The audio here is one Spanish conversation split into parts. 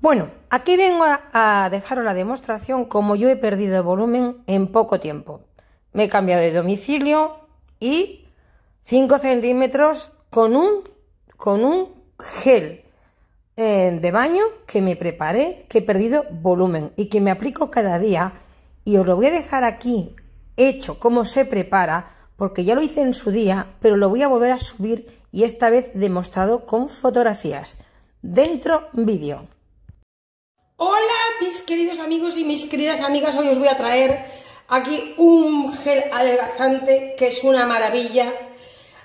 Bueno, aquí vengo a, dejaros la demostración como yo he perdido volumen en poco tiempo. Me he cambiado de domicilio y 5 centímetros con un, con un gel eh, de baño que me preparé, que he perdido volumen y que me aplico cada día y os lo voy a dejar aquí hecho cómo se prepara porque ya lo hice en su día, pero lo voy a volver a subir y esta vez demostrado con fotografías. Dentro vídeo. Hola mis queridos amigos y mis queridas amigas, hoy os voy a traer aquí un gel adelgazante que es una maravilla.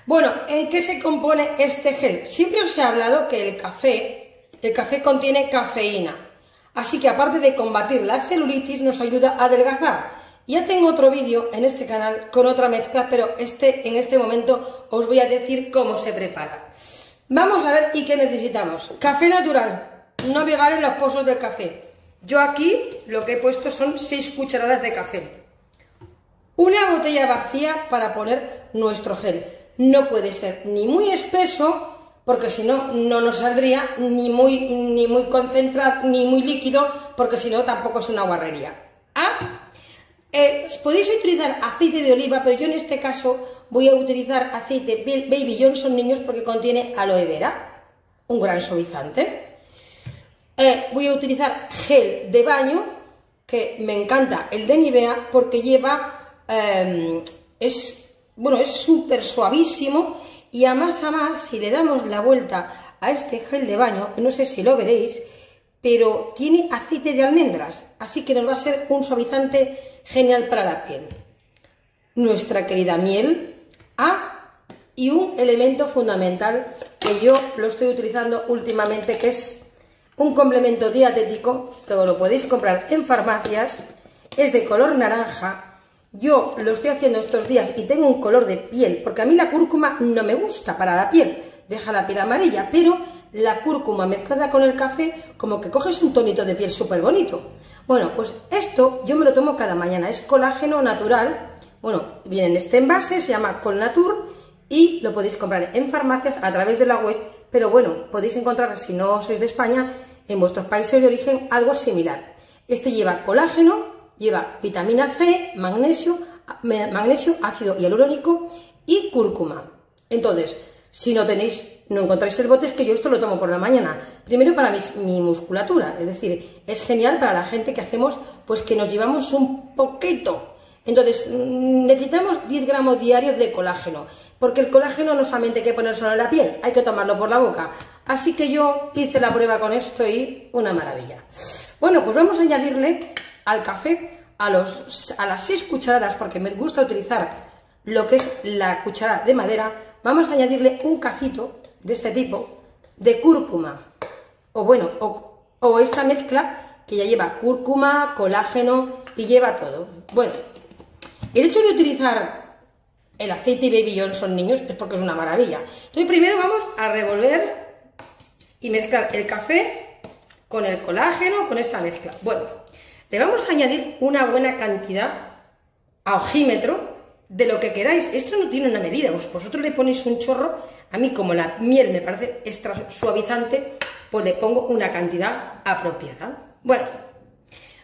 Bueno, ¿en qué se compone este gel? Siempre os he hablado que el café, el café contiene cafeína, así que aparte de combatir la celulitis nos ayuda a adelgazar. Ya tengo otro vídeo en este canal con otra mezcla, pero este, en este momento os voy a decir cómo se prepara. Vamos a ver y qué necesitamos. Café natural, no me valen los pozos del café. Yo aquí lo que he puesto son 6 cucharadas de café. Una botella vacía para poner nuestro gel. No puede ser ni muy espeso, porque si no, no nos saldría, ni muy, ni muy concentrado, ni muy líquido, porque si no, tampoco es una guarrería. ¿Ah? Eh, podéis utilizar aceite de oliva, pero yo en este caso voy a utilizar aceite Baby Johnson Niños porque contiene aloe vera, un gran suavizante. Eh, voy a utilizar gel de baño, que me encanta el de Nivea porque lleva, em, es, bueno, es súper suavísimo y a más a más, si le damos la vuelta a este gel de baño, no sé si lo veréis, pero tiene aceite de almendras, así que nos va a ser un suavizante genial para la piel. Nuestra querida miel, ah, y un elemento fundamental que yo lo estoy utilizando últimamente, que es un complemento dietético que lo podéis comprar en farmacias, es de color naranja. Yo lo estoy haciendo estos días y tengo un color de piel, porque a mí la cúrcuma no me gusta para la piel, deja la piel amarilla, pero la cúrcuma mezclada con el café, como que coges un tonito de piel súper bonito. Bueno, pues esto yo me lo tomo cada mañana, es colágeno natural. Bueno, viene en este envase, se llama Colnatur y lo podéis comprar en farmacias a través de la web, pero bueno, podéis encontrar, si no sois de España, en vuestros países de origen algo similar. Este lleva colágeno, lleva vitamina C, magnesio, magnesio, ácido hialurónico y cúrcuma. Entonces, si no tenéis, no encontráis el bote, es que yo esto lo tomo por la mañana. Primero para mi, musculatura, es decir, es genial para la gente que hacemos, pues que nos llevamos un poquito. Entonces, necesitamos 10 gramos diarios de colágeno, porque el colágeno no solamente hay que ponérselo en la piel, hay que tomarlo por la boca. Así que yo hice la prueba con esto y una maravilla. Bueno, pues vamos a añadirle al café a, las 6 cucharadas, porque me gusta utilizar lo que es la cuchara de madera, vamos a añadirle un cacito de este tipo de cúrcuma, o bueno, o, esta mezcla que ya lleva cúrcuma, colágeno y lleva todo. Bueno, el hecho de utilizar el aceite Baby Johnson niños es porque es una maravilla. Entonces primero vamos a revolver y mezclar el café con el colágeno, con esta mezcla. Bueno, le vamos a añadir una buena cantidad a ojímetro de lo que queráis. Esto no tiene una medida, vosotros le ponéis un chorro, a mí como la miel me parece extra suavizante, pues le pongo una cantidad apropiada. Bueno,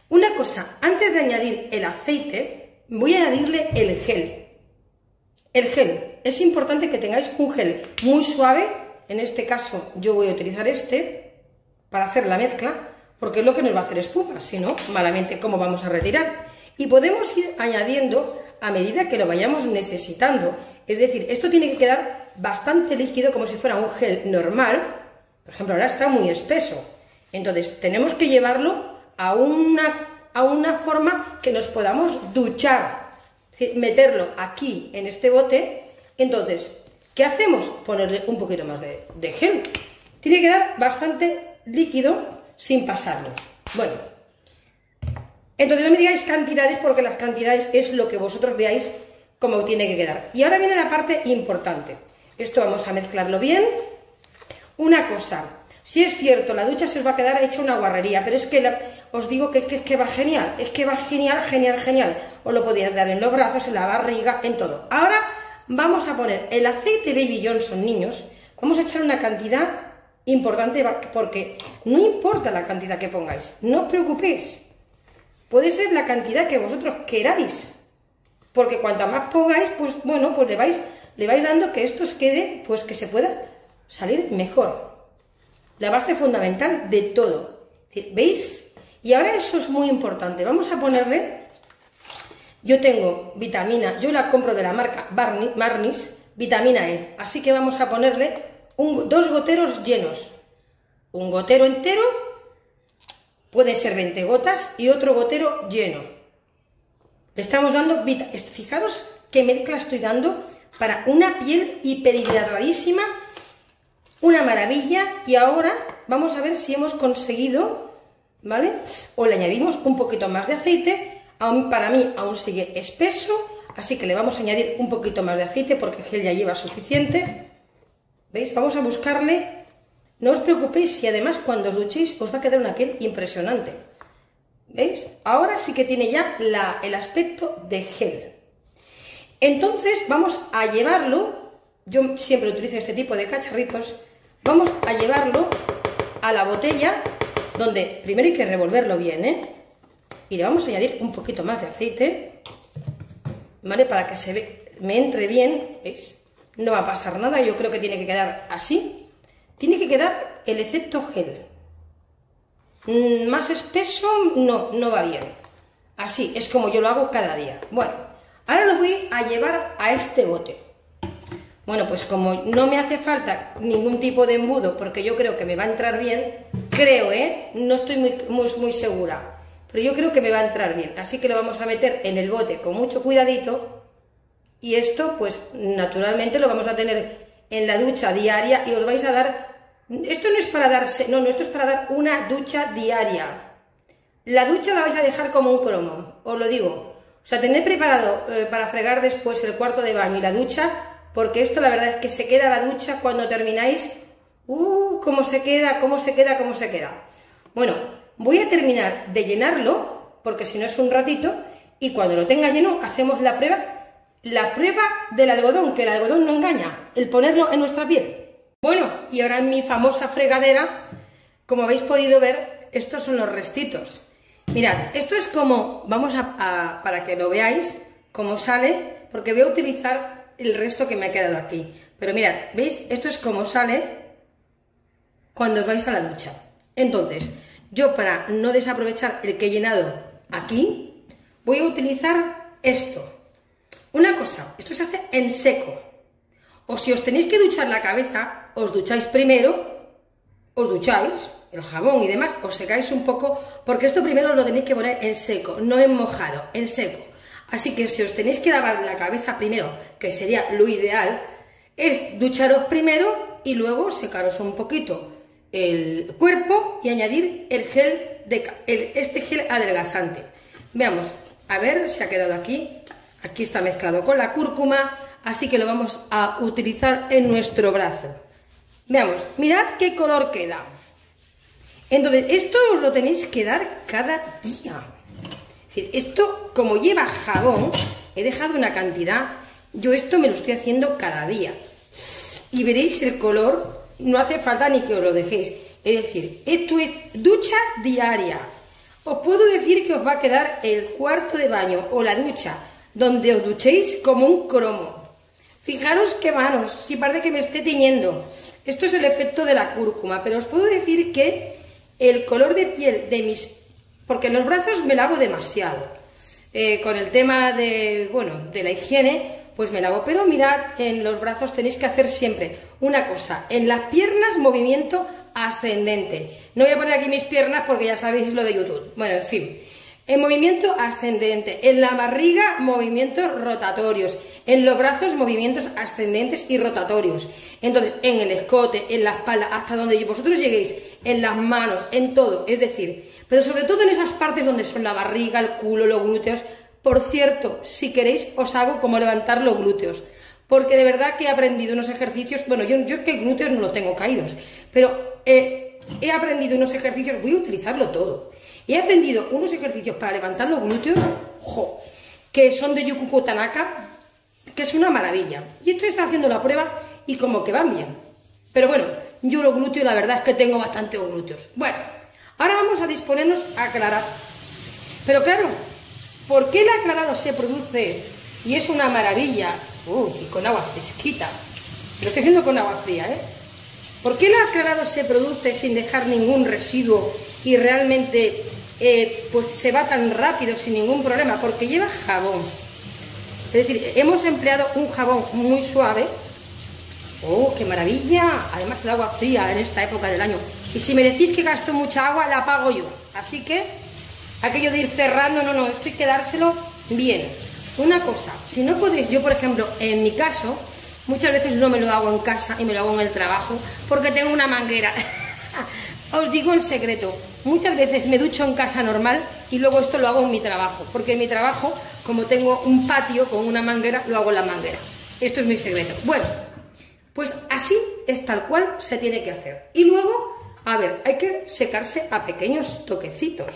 una cosa, antes de añadir el aceite, voy a añadirle el gel. El gel, es importante que tengáis un gel muy suave en este caso yo voy a utilizar este para hacer la mezcla, porque es lo que nos va a hacer espuma, si no, malamente, ¿cómo vamos a retirar? Y podemos ir añadiendo a medida que lo vayamos necesitando. Es decir, esto tiene que quedar bastante líquido, como si fuera un gel normal. Por ejemplo, ahora está muy espeso. Entonces, tenemos que llevarlo a una, a una forma que nos podamos duchar. Meterlo aquí en este bote. Entonces, ¿Qué hacemos? Ponerle un poquito más de, gel. Tiene que dar bastante líquido sin pasarnos. Bueno, entonces no me digáis cantidades porque las cantidades es lo que vosotros veáis cómo tiene que quedar. Y ahora viene la parte importante. Esto vamos a mezclarlo bien. Una cosa, si es cierto, la ducha se os va a quedar hecha una guarrería, pero es que os digo que es, que es que va genial, es que va genial, genial, genial. Os lo podéis dar en los brazos, en la barriga, en todo. Ahora vamos a poner el aceite Baby Johnson, niños, vamos a echar una cantidad importante porque no importa la cantidad que pongáis, no os preocupéis. Puede ser la cantidad que vosotros queráis. Porque cuanta más pongáis, pues bueno, pues le vais, le vais dando que esto os quede, pues que se pueda salir mejor. La base fundamental de todo. ¿Veis? Y ahora eso es muy importante. Vamos a ponerle, yo tengo vitamina, yo la compro de la marca Marnis, vitamina E. Así que vamos a ponerle dos goteros llenos. Un gotero entero, puede ser 20 gotas, y otro gotero lleno. Le estamos dando, fijaros qué mezcla estoy dando para una piel hiperhidratadísima, una maravilla. Y ahora vamos a ver si hemos conseguido, ¿vale? O le añadimos un poquito más de aceite. Para mí aún sigue espeso, así que le vamos a añadir un poquito más de aceite porque el gel ya lleva suficiente. ¿Veis? Vamos a buscarle... No os preocupéis si además cuando os duchéis os va a quedar una piel impresionante. ¿Veis? Ahora sí que tiene ya el aspecto de gel. Entonces vamos a llevarlo, yo siempre utilizo este tipo de cacharritos, vamos a llevarlo a la botella donde primero hay que revolverlo bien, ¿eh? Y le vamos a añadir un poquito más de aceite, ¿vale? Para que se ve, me entre bien, ¿veis? no va a pasar nada, yo creo que tiene que quedar así. Tiene que quedar el efecto gel. Mm, más espeso no, no va bien. Así, es como yo lo hago cada día. Bueno, ahora lo voy a llevar a este bote. Bueno, pues como no me hace falta ningún tipo de embudo, porque yo creo que me va a entrar bien, creo, ¿eh? No estoy muy, muy, segura, pero yo creo que me va a entrar bien. Así que lo vamos a meter en el bote con mucho cuidadito y esto, pues naturalmente lo vamos a tener en la ducha diaria y os vais a dar... Esto no es para darse, no, no, esto es para dar una ducha diaria. La ducha la vais a dejar como un cromo, os lo digo. O sea, tener preparado eh, para fregar después el cuarto de baño y la ducha, porque esto la verdad es que se queda la ducha cuando termináis. ¡Uh! ¿Cómo se queda? ¿Cómo se queda? ¿Cómo se queda? Bueno, voy a terminar de llenarlo, porque si no es un ratito, y cuando lo tenga lleno hacemos la prueba la prueba del algodón, que el algodón no engaña, el ponerlo en nuestra piel. Bueno, y ahora en mi famosa fregadera, como habéis podido ver, estos son los restitos. Mirad, esto es como, vamos a, para que lo veáis, cómo sale, porque voy a utilizar el resto que me ha quedado aquí. Pero mirad, ¿veis? Esto es como sale cuando os vais a la ducha. Entonces, yo para no desaprovechar el que he llenado aquí, voy a utilizar esto. Una cosa, esto se hace en seco. O si os tenéis que duchar la cabeza, os ducháis primero, os ducháis, el jabón y demás, os secáis un poco, porque esto primero lo tenéis que poner en seco, no en mojado, en seco. Así que si os tenéis que lavar la cabeza primero, que sería lo ideal, es ducharos primero y luego secaros un poquito el cuerpo y añadir el gel de este gel adelgazante. Veamos, a ver si ha quedado aquí. Aquí está mezclado con la cúrcuma, así que lo vamos a utilizar en nuestro brazo. Veamos, mirad qué color queda. Entonces, esto os lo tenéis que dar cada día. Es decir, esto, como lleva jabón, he dejado una cantidad, yo esto me lo estoy haciendo cada día. Y veréis el color, no hace falta ni que os lo dejéis. Es decir, esto es ducha diaria. Os puedo decir que os va a quedar el cuarto de baño o la ducha donde os duchéis como un cromo. Fijaros qué manos, si parece que me esté tiñendo. Esto es el efecto de la cúrcuma, pero os puedo decir que el color de piel de mis... porque los brazos me lavo demasiado. Eh, con el tema de, bueno, de la higiene, pues me lavo. Pero mirad, en los brazos tenéis que hacer siempre una cosa. En las piernas, movimiento ascendente. No voy a poner aquí mis piernas porque ya sabéis lo de YouTube. Bueno, en fin. En movimiento ascendente, en la barriga movimientos rotatorios, en los brazos movimientos ascendentes y rotatorios. Entonces, en el escote, en la espalda, hasta donde vosotros lleguéis, en las manos, en todo, es decir, pero sobre todo en esas partes donde son la barriga, el culo, los glúteos. Por cierto, si queréis os hago como levantar los glúteos, porque de verdad que he aprendido unos ejercicios, bueno, yo, yo es que glúteos no los tengo caídos, pero eh, he aprendido unos ejercicios, voy a utilizarlo todo He aprendido unos ejercicios para levantar los glúteos, que son de Yukuko Tanaka, que es una maravilla. Y estoy haciendo la prueba y como que van bien. Pero bueno, yo los glúteos, la verdad es que tengo bastante glúteos. Bueno, ahora vamos a disponernos a aclarar. Pero claro, ¿por qué el aclarado se produce y es una maravilla? Uy, y con agua fresquita. Lo estoy haciendo con agua fría, ¿eh? ¿Por qué el aclarado se produce sin dejar ningún residuo y realmente eh, pues se va tan rápido sin ningún problema? Porque lleva jabón. Es decir, hemos empleado un jabón muy suave. ¡Oh, qué maravilla! Además el agua fría en esta época del año. Y si me decís que gasto mucha agua, la pago yo. Así que, aquello de ir cerrando, no, no, esto hay que dárselo bien. Una cosa, si no podéis, yo por ejemplo, en mi caso, Muchas veces no me lo hago en casa y me lo hago en el trabajo porque tengo una manguera. Os digo el secreto, muchas veces me ducho en casa normal y luego esto lo hago en mi trabajo, porque en mi trabajo, como tengo un patio con una manguera, lo hago en la manguera. Esto es mi secreto. Bueno, pues así es tal cual se tiene que hacer. Y luego, a ver, hay que secarse a pequeños toquecitos.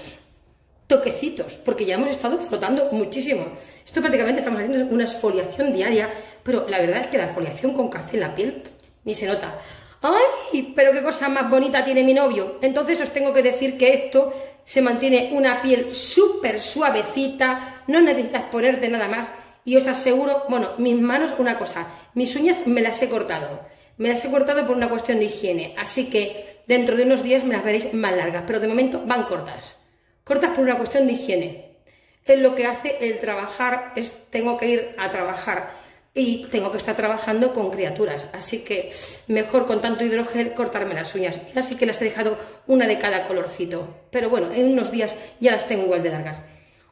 Toquecitos, porque ya hemos estado frotando muchísimo. Esto prácticamente estamos haciendo una exfoliación diaria pero la verdad es que la foliación con café en la piel ni se nota. ¡Ay! Pero qué cosa más bonita tiene mi novio. Entonces os tengo que decir que esto se mantiene una piel súper suavecita, no necesitas ponerte nada más. Y os aseguro, bueno, mis manos, una cosa, mis uñas me las he cortado. Me las he cortado por una cuestión de higiene, así que dentro de unos días me las veréis más largas, pero de momento van cortas. Cortas por una cuestión de higiene. Es lo que hace el trabajar, es tengo que ir a trabajar y tengo que estar trabajando con criaturas, así que mejor con tanto hidrogel cortarme las uñas. Así que las he dejado una de cada colorcito, pero bueno, en unos días ya las tengo igual de largas.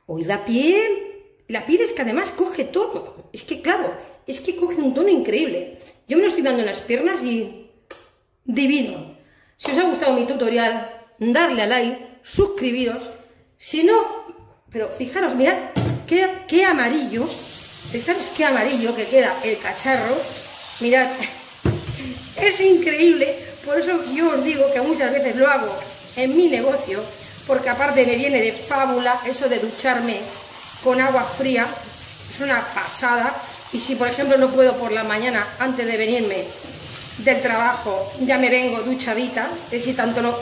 Hoy la piel, la piel es que además coge tono, es que claro, es que coge un tono increíble. Yo me lo estoy dando en las piernas y divino. Si os ha gustado mi tutorial, darle a like, suscribiros, si no, pero fijaros, mirad qué, amarillo Fijaros qué amarillo que queda el cacharro. Mirad, es increíble. Por eso yo os digo que muchas veces lo hago en mi negocio, porque aparte me viene de fábula eso de ducharme con agua fría. Es una pasada. Y si por ejemplo no puedo por la mañana, antes de venirme del trabajo, ya me vengo duchadita, es decir, tanto no...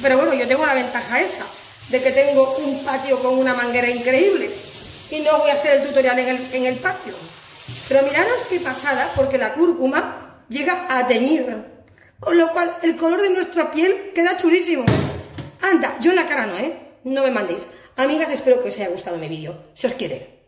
Pero bueno, yo tengo la ventaja esa, de que tengo un patio con una manguera increíble y no voy a hacer el tutorial en el, en el patio. Pero miraros qué pasada, porque la cúrcuma llega a teñir, con lo cual el color de nuestra piel queda chulísimo. Anda, yo en la cara no, ¿eh? No me mandéis. Amigas, espero que os haya gustado mi vídeo. Si os quiere.